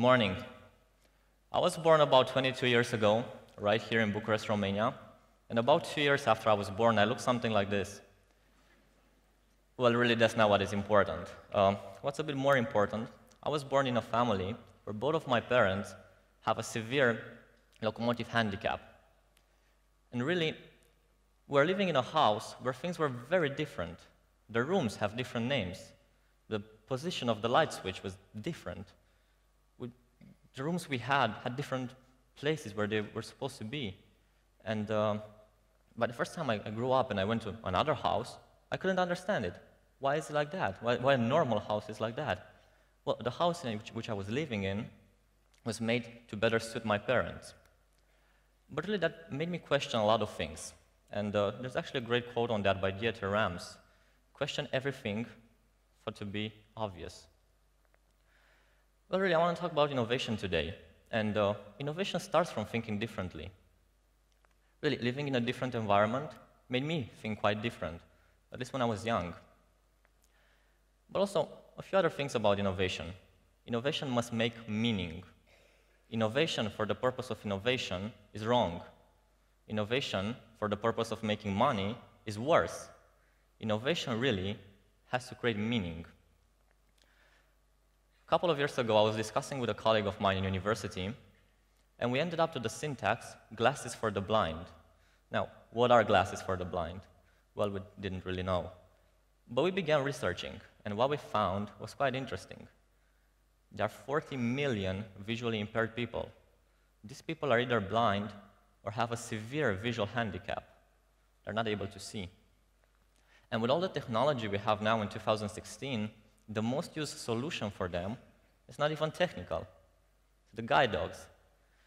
morning. I was born about 22 years ago, right here in Bucharest, Romania. And about two years after I was born, I looked something like this. Well, really, that's not what is important. Um, what's a bit more important, I was born in a family where both of my parents have a severe locomotive handicap. And really, we're living in a house where things were very different. The rooms have different names. The position of the light switch was different. The rooms we had had different places where they were supposed to be. And uh, by the first time I, I, grew up and I went to another house, I couldn't understand it. Why is it like that? Why, why a normal house is like that? Well, the house in which, which I was living in was made to better suit my parents. But really, that made me question a lot of things. And uh, there's actually a great quote on that by Dieter Rams question everything for to be obvious. Well, really, I want to talk about innovation today. And uh, innovation starts from thinking differently. Really, living in a different environment made me think quite different, at least when I was young. But also, a few other things about innovation. Innovation must make meaning. Innovation for the purpose of innovation is wrong. Innovation for the purpose of making money is worse. Innovation really has to create meaning. A couple of years ago, I was discussing with a colleague of mine in university, and we ended up to the syntax, glasses for the blind. Now, what are glasses for the blind? Well, we didn't really know. But we began researching, and what we found was quite interesting. There are 40 million visually impaired people. These people are either blind or have a severe visual handicap. They're not able to see. And with all the technology we have now in 2016, the most used solution for them is not even technical. The guide dogs.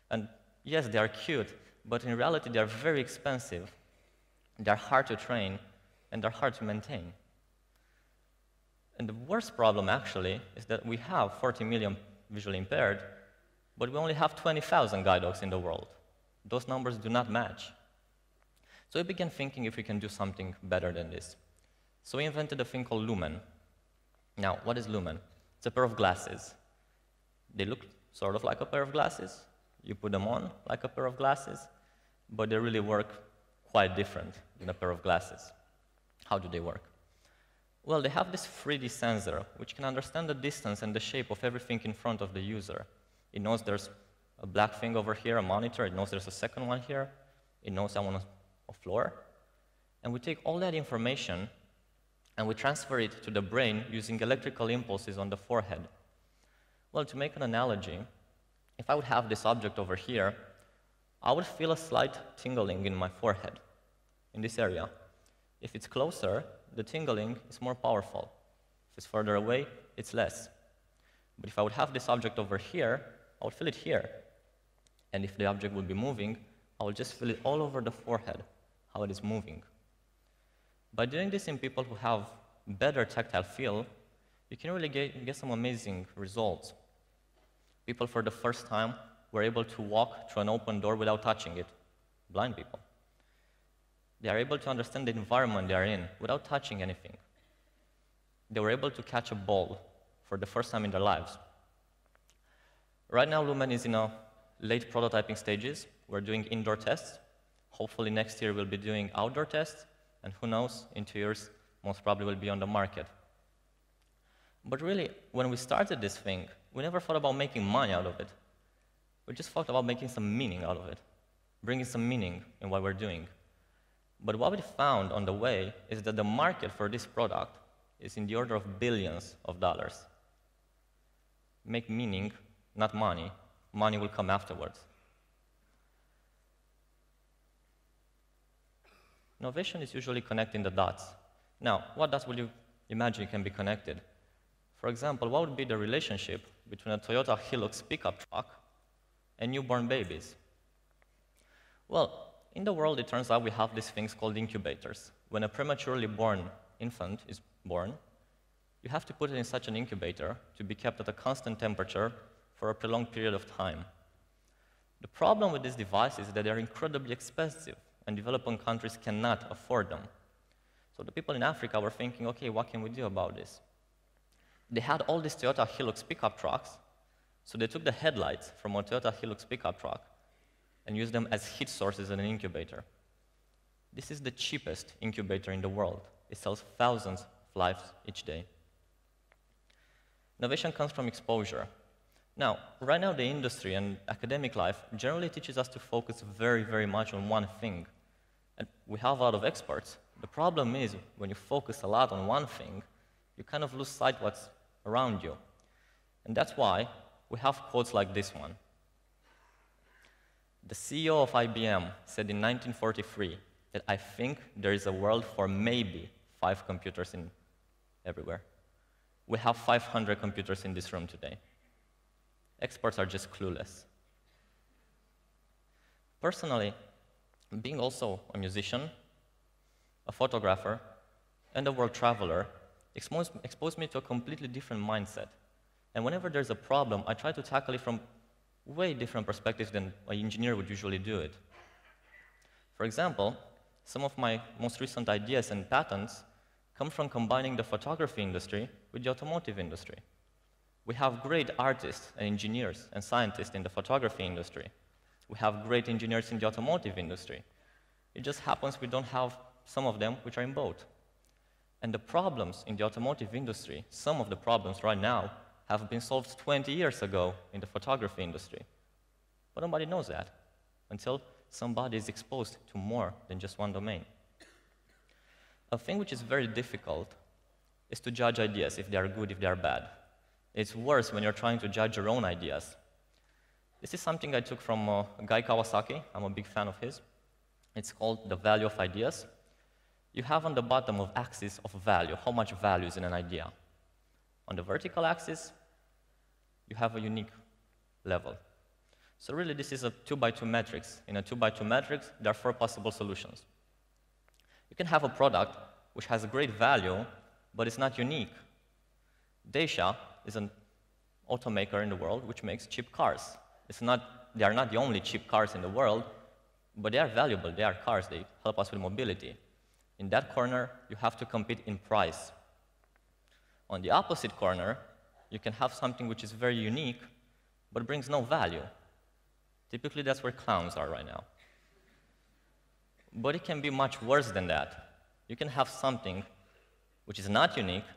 And yes, they are cute, but in reality, they are very expensive. They're hard to train, and they're hard to maintain. And the worst problem, actually, is that we have 40 million visually impaired, but we only have 20,000 guide dogs in the world. Those numbers do not match. So we began thinking if we can do something better than this. So we invented a thing called Lumen. Now, what is Lumen? It's a pair of glasses. They look sort of like a pair of glasses. You put them on like a pair of glasses, but they really work quite different than a pair of glasses. How do they work? Well, they have this 3D sensor, which can understand the distance and the shape of everything in front of the user. It knows there's a black thing over here, a monitor. It knows there's a second one here. It knows I'm on a floor. And we take all that information and we transfer it to the brain using electrical impulses on the forehead. Well, to make an analogy, if I would have this object over here, I would feel a slight tingling in my forehead, in this area. If it's closer, the tingling is more powerful. If it's further away, it's less. But if I would have this object over here, I would feel it here. And if the object would be moving, I would just feel it all over the forehead, how it is moving. By doing this in people who have better tactile feel, you can really get, get some amazing results. People for the first time were able to walk through an open door without touching it, blind people. They are able to understand the environment they are in without touching anything. They were able to catch a ball for the first time in their lives. Right now, Lumen is in a late prototyping stages. We're doing indoor tests. Hopefully next year we'll be doing outdoor tests, and who knows, in two years, most probably will be on the market. But really, when we started this thing, we never thought about making money out of it. We just thought about making some meaning out of it, bringing some meaning in what we're doing. But what we found on the way is that the market for this product is in the order of billions of dollars. Make meaning, not money. Money will come afterwards. Innovation is usually connecting the dots. Now, what dots will you imagine can be connected? For example, what would be the relationship between a Toyota Hilux pickup truck and newborn babies? Well, in the world, it turns out we have these things called incubators. When a prematurely born infant is born, you have to put it in such an incubator to be kept at a constant temperature for a prolonged period of time. The problem with these devices is that they're incredibly expensive and developing countries cannot afford them. So the people in Africa were thinking, okay, what can we do about this? They had all these Toyota Hilux pickup trucks, So they took the headlights from a Toyota Hilux pickup truck and used them as heat sources in an incubator. This is the cheapest incubator in the world. It sells thousands of lives each day. Innovation comes from exposure. Now, right now, the industry and academic life generally teaches us to focus very, very much on one thing. We have a lot of experts. The problem is, when you focus a lot on one thing, you kind of lose sight what's around you. And that's why we have quotes like this one. The CEO of IBM said in 1943 that I think there is a world for maybe five computers in everywhere. We have 500 computers in this room today. Experts are just clueless. Personally, being also a musician, a photographer, and a world traveler exposed, exposed me to a completely different mindset. And whenever there's a problem, I try to tackle it from way different perspectives than an engineer would usually do it. For example, some of my most recent ideas and patents come from combining the photography industry with the automotive industry. We have great artists and engineers and scientists in the photography industry. We have great engineers in the automotive industry. It just happens we don't have some of them which are in both. And the problems in the automotive industry, some of the problems right now, have been solved 20 years ago in the photography industry. But nobody knows that until somebody is exposed to more than just one domain. A thing which is very difficult is to judge ideas, if they are good, if they are bad. It's worse when you're trying to judge your own ideas. This is something I took from uh, Guy Kawasaki. I'm a big fan of his. It's called the value of ideas. You have on the bottom of axis of value, how much value is in an idea. On the vertical axis, you have a unique level. So really, this is a two by two matrix. In a two by two matrix, there are four possible solutions. You can have a product which has a great value, but it's not unique. Dacia is an automaker in the world which makes cheap cars. It's not, they are not the only cheap cars in the world, but they are valuable. They are cars. They help us with mobility. In that corner, you have to compete in price. On the opposite corner, you can have something which is very unique, but brings no value. Typically, that's where clowns are right now. But it can be much worse than that. You can have something which is not unique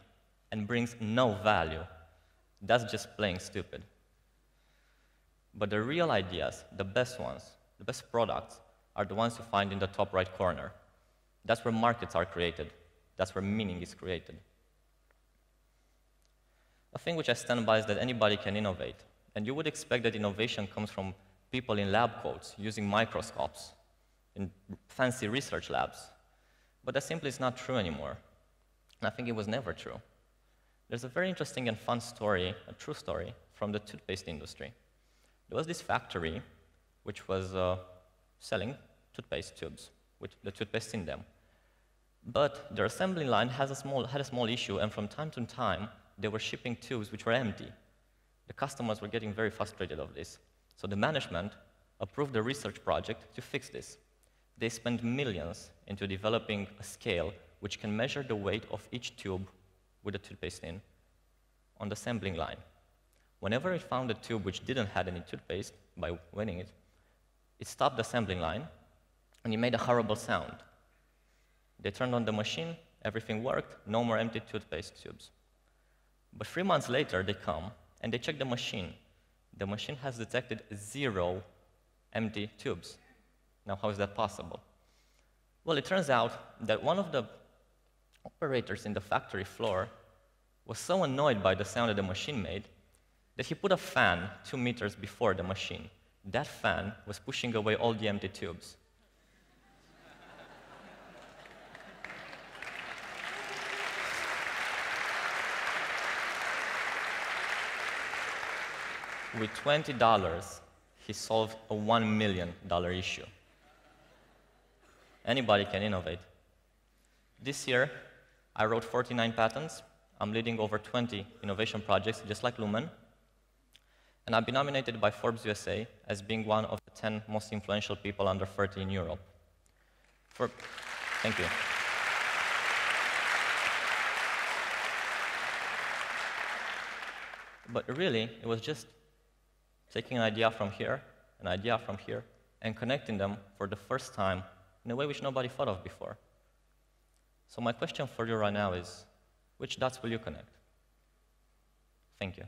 and brings no value. That's just plain stupid. But the real ideas, the best ones, the best products, are the ones you find in the top right corner. That's where markets are created. That's where meaning is created. A thing which I stand by is that anybody can innovate. And you would expect that innovation comes from people in lab coats using microscopes in fancy research labs. But that simply is not true anymore. And I think it was never true. There's a very interesting and fun story, a true story, from the toothpaste industry. There was this factory which was uh, selling toothpaste tubes with the toothpaste in them. But their assembly line has a small, had a small issue, and from time to time, they were shipping tubes which were empty. The customers were getting very frustrated of this. So the management approved a research project to fix this. They spent millions into developing a scale which can measure the weight of each tube with the toothpaste in on the assembling line. Whenever it found a tube which didn't have any toothpaste, by winning it, it stopped the assembling line and it made a horrible sound. They turned on the machine, everything worked, no more empty toothpaste tubes. But three months later, they come and they check the machine. The machine has detected zero empty tubes. Now, how is that possible? Well, it turns out that one of the operators in the factory floor was so annoyed by the sound that the machine made that he put a fan two meters before the machine. That fan was pushing away all the empty tubes. With $20, he solved a $1 million issue. Anybody can innovate. This year, I wrote 49 patents. I'm leading over 20 innovation projects, just like Lumen. And I've been nominated by Forbes USA as being one of the 10 most influential people under 30 in Europe. For, thank you. But really, it was just taking an idea from here, an idea from here, and connecting them for the first time in a way which nobody thought of before. So my question for you right now is, which dots will you connect? Thank you.